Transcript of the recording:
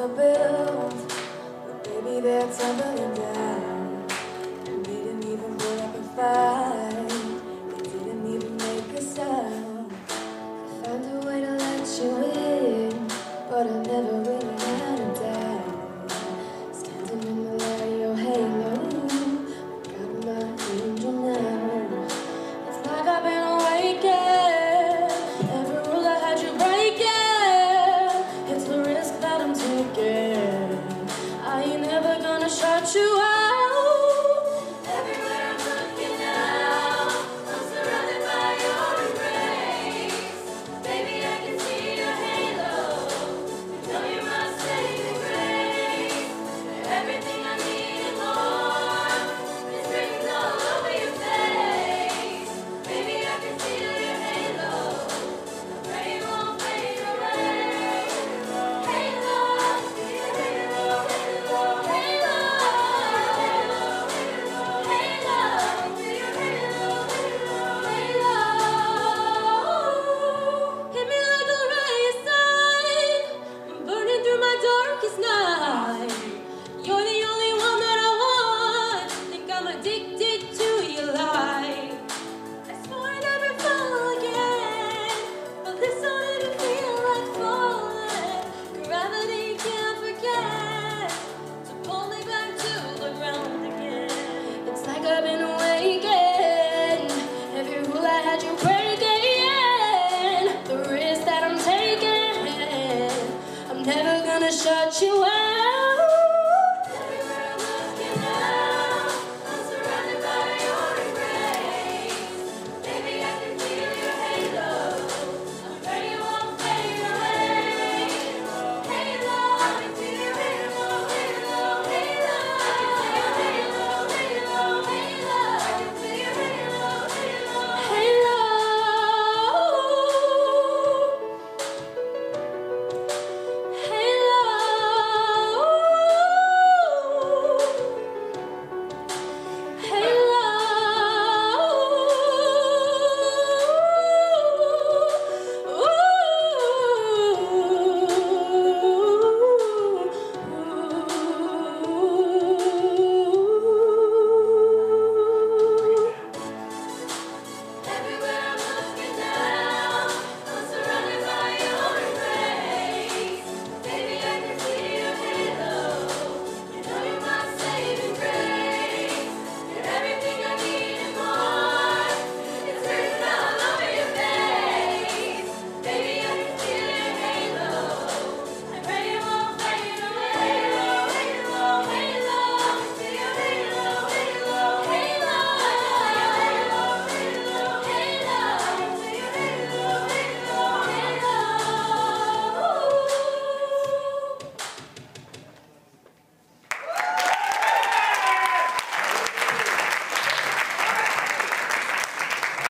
are built, but baby, they're tumbling down. They didn't even put up a fight, they didn't even make a sound. I found a way to let you in, but I never really had a doubt. Standing in the light of your halo, I got my angel now. It's like I've been awakened. shut you out.